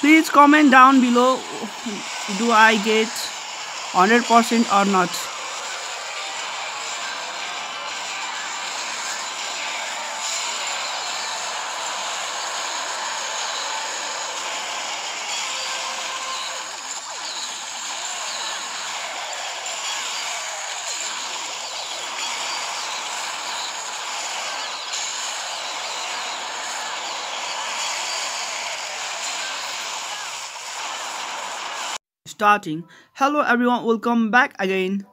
Please comment down below do I get 100% or not. Starting. Hello everyone. Welcome back again.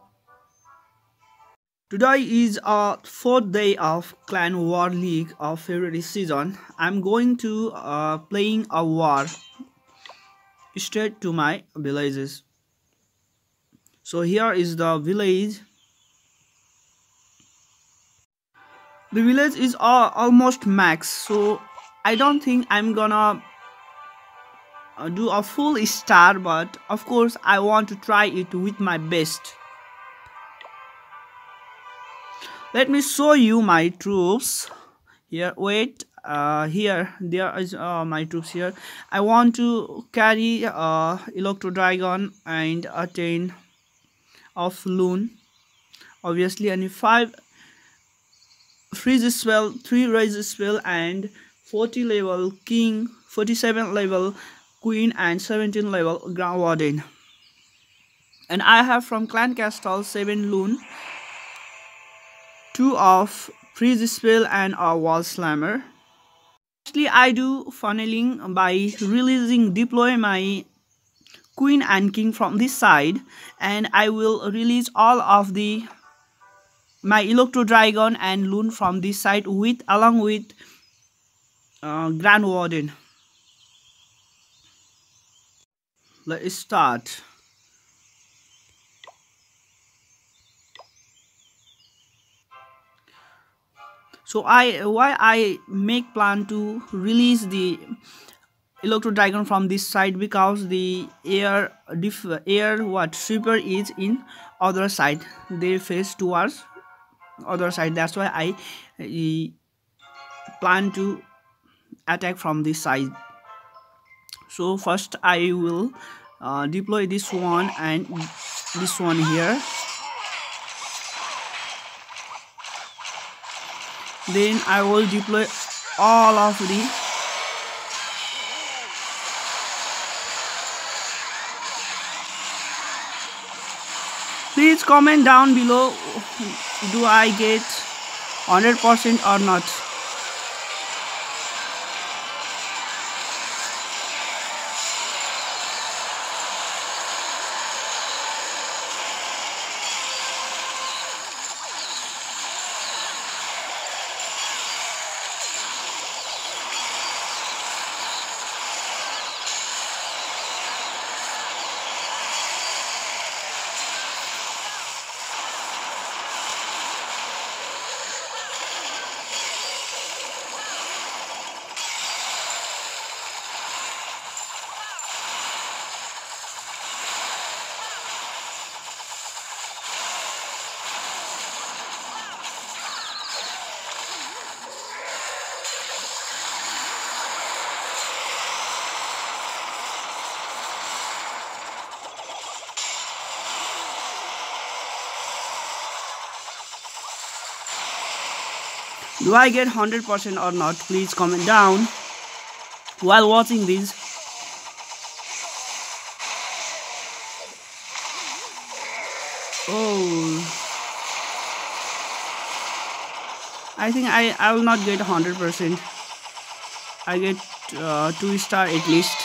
Today is our fourth day of clan war league of february season. I'm going to uh, playing a war straight to my villages. So here is the village. The village is uh, almost max so i don't think i'm gonna do a full star but of course I want to try it with my best. Let me show you my troops. Here wait uh, here there is uh, my troops here. I want to carry uh, Electro Dragon and attain of Loon. Obviously and 5 freeze spell 3 rage spell and 40 level king 47 level queen and 17 level grand warden. And i have from clan castle 7 loon 2 of freeze spell and a wall slammer. Actually, i do funneling by releasing deploy my queen and king from this side and i will release all of the my electro dragon and loon from this side with along with uh, grand warden let's start. So i why i make plan to release the electro dragon from this side? Because the air diff air what sweeper is in other side. They face towards other side. That's why i, I plan to attack from this side. So first I will uh, deploy this one and this one here. Then I will deploy all of the please comment down below do I get 100% or not do I get 100% or not? Please comment down. While watching this oh I think I, I will not get 100% I get uh, 2 star at least.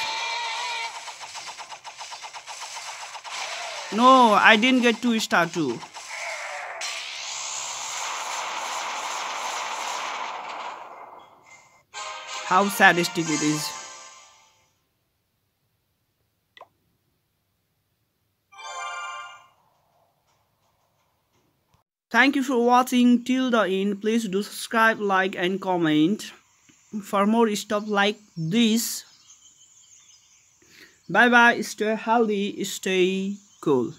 No I didn't get 2 star too how sadistic it is. Thank you for watching till the end. Please do subscribe, like and comment for more stuff like this. Bye bye. Stay healthy. Stay cool.